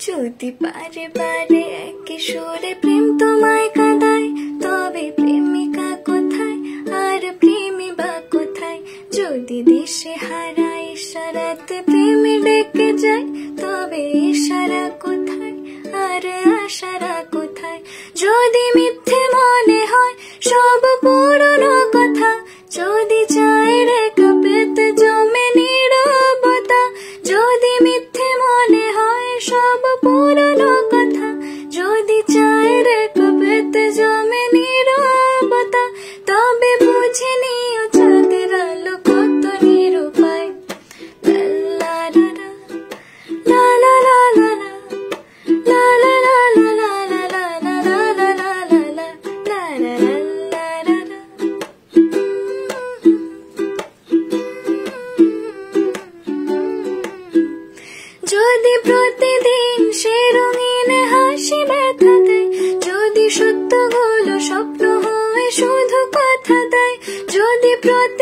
যদি পারে বারে একই প্রেম তোমায় কাঁদায় পুরনো কথা। যদি চায় রেখা পেতে জমে নীরবতা তবে বুঝে নিও চাঁদের আলো কত নিরুপায়। যদি প্রতিদিন সে রঙিন হাসি ব্যথা দেয় যদি সত্যগুলো স্বপ্ন হয় শুধু কথা দেয় যদি প্রতিদিন